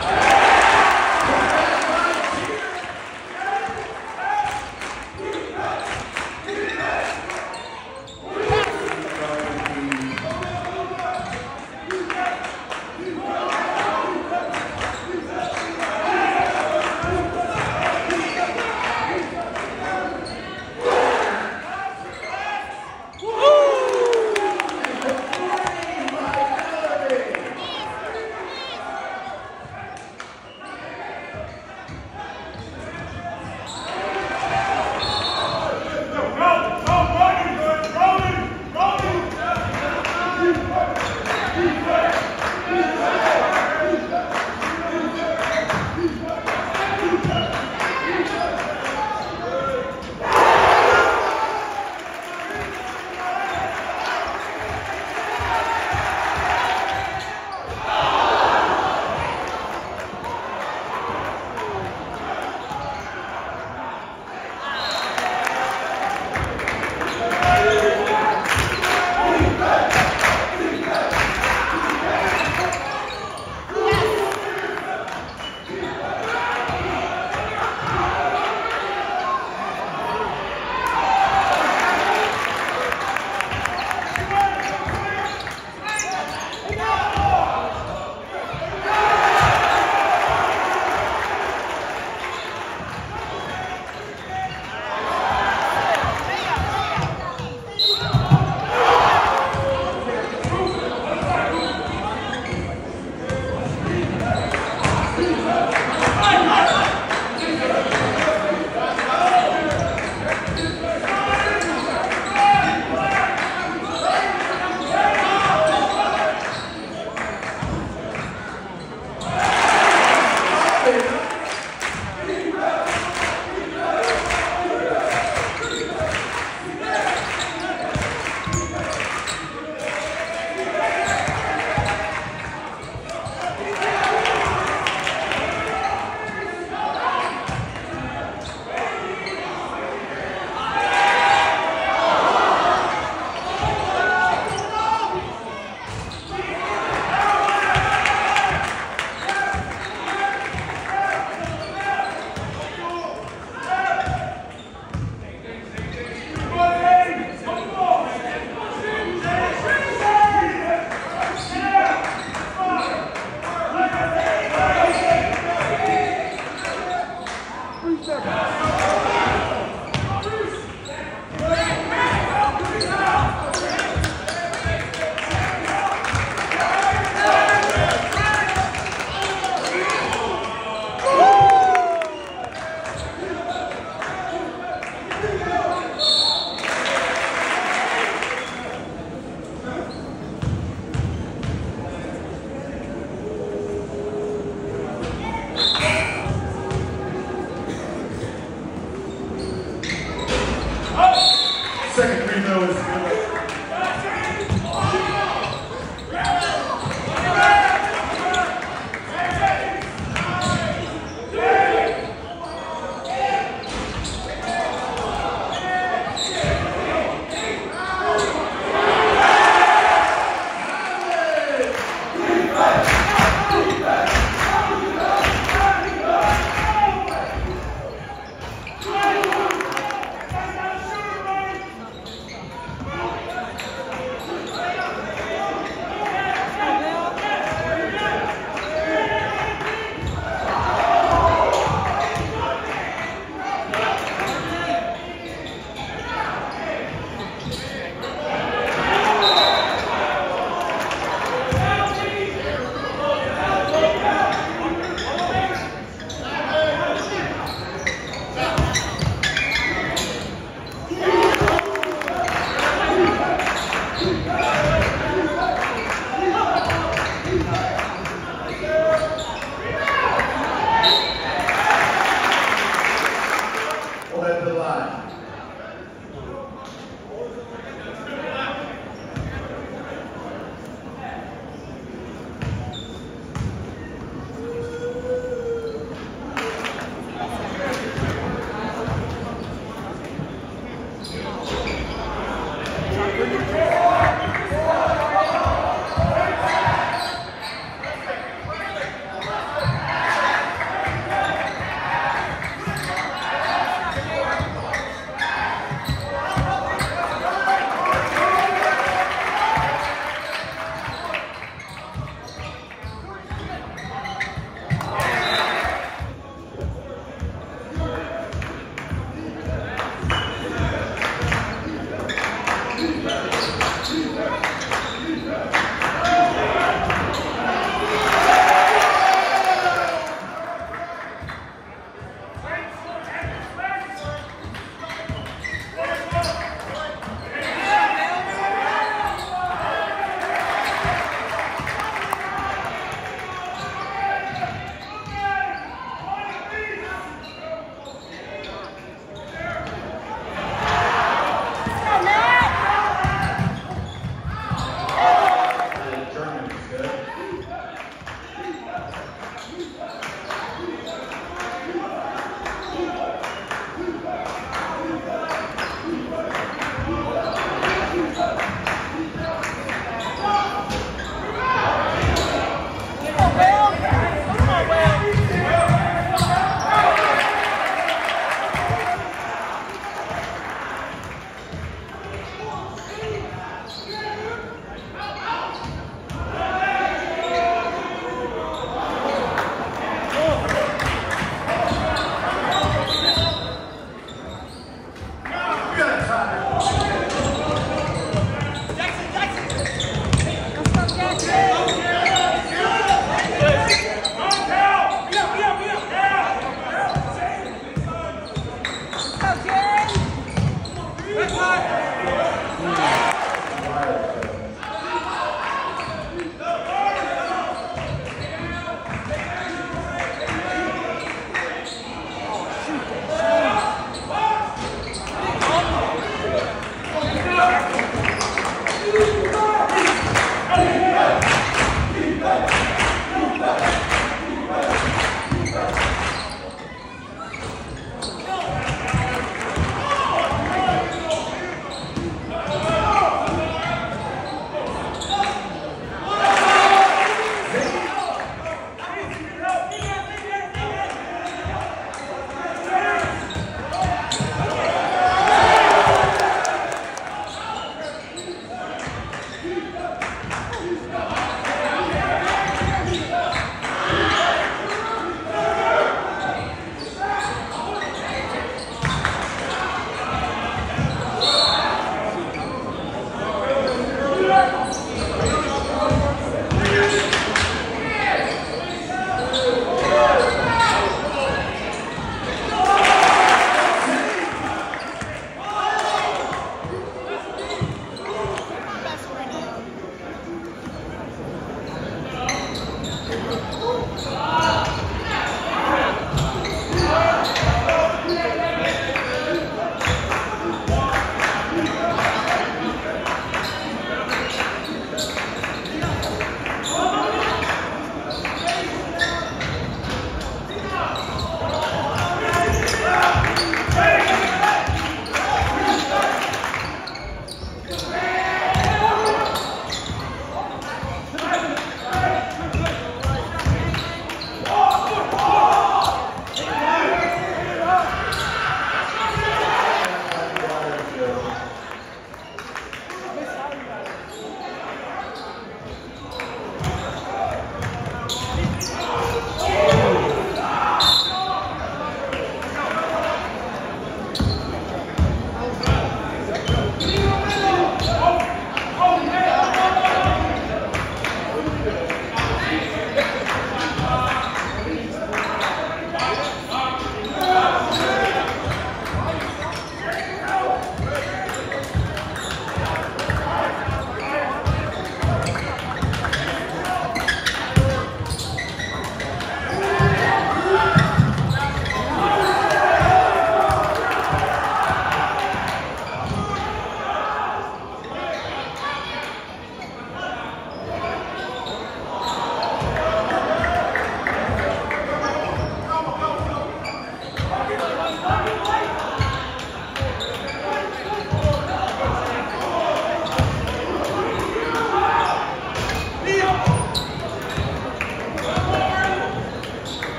Yeah.